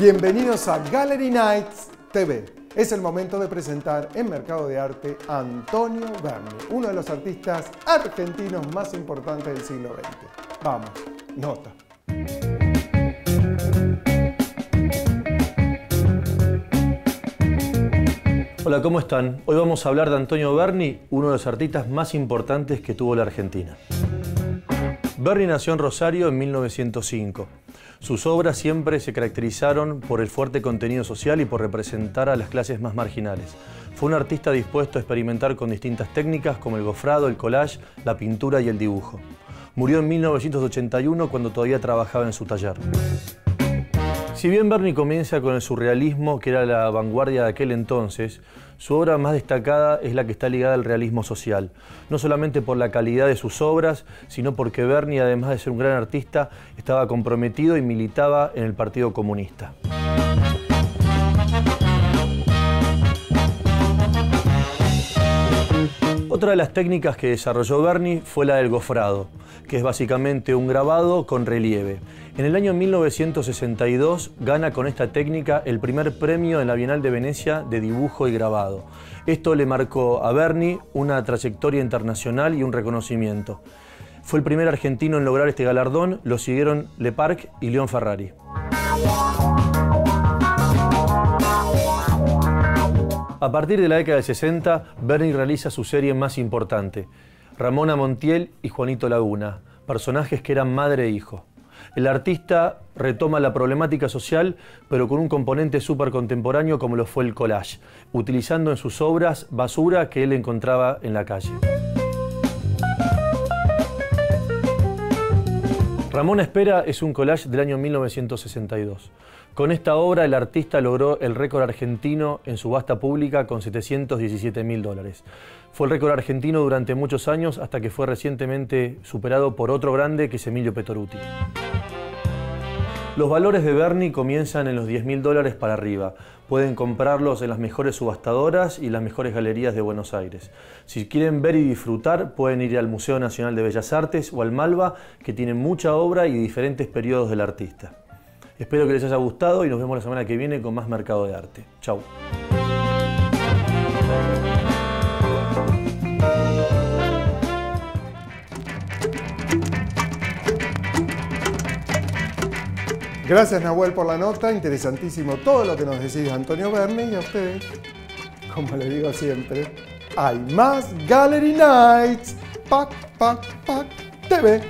Bienvenidos a Gallery Nights TV. Es el momento de presentar en Mercado de Arte a Antonio Berni, uno de los artistas argentinos más importantes del siglo XX. Vamos, nota. Hola, ¿cómo están? Hoy vamos a hablar de Antonio Berni, uno de los artistas más importantes que tuvo la Argentina. Berni nació en Rosario en 1905. Sus obras siempre se caracterizaron por el fuerte contenido social y por representar a las clases más marginales. Fue un artista dispuesto a experimentar con distintas técnicas como el gofrado, el collage, la pintura y el dibujo. Murió en 1981 cuando todavía trabajaba en su taller. Si bien Berni comienza con el surrealismo, que era la vanguardia de aquel entonces, su obra más destacada es la que está ligada al realismo social, no solamente por la calidad de sus obras, sino porque Berni, además de ser un gran artista, estaba comprometido y militaba en el Partido Comunista. Otra de las técnicas que desarrolló Berni fue la del gofrado, que es básicamente un grabado con relieve. En el año 1962 gana con esta técnica el primer premio en la Bienal de Venecia de dibujo y grabado. Esto le marcó a Berni una trayectoria internacional y un reconocimiento. Fue el primer argentino en lograr este galardón, lo siguieron Le Parc y León Ferrari. A partir de la década del 60, Berni realiza su serie más importante, Ramona Montiel y Juanito Laguna, personajes que eran madre e hijo. El artista retoma la problemática social, pero con un componente súper contemporáneo como lo fue el collage, utilizando en sus obras basura que él encontraba en la calle. Ramón Espera es un collage del año 1962. Con esta obra el artista logró el récord argentino en subasta pública con 717 mil dólares. Fue el récord argentino durante muchos años hasta que fue recientemente superado por otro grande que es Emilio Petoruti. Los valores de Bernie comienzan en los 10 mil dólares para arriba. Pueden comprarlos en las mejores subastadoras y las mejores galerías de Buenos Aires. Si quieren ver y disfrutar, pueden ir al Museo Nacional de Bellas Artes o al Malva, que tienen mucha obra y diferentes periodos del artista. Espero que les haya gustado y nos vemos la semana que viene con más Mercado de Arte. Chau. Gracias Nahuel por la nota, interesantísimo todo lo que nos decís Antonio Berni y a ustedes, como le digo siempre, hay más Gallery Nights, Pac, Pac, Pac TV.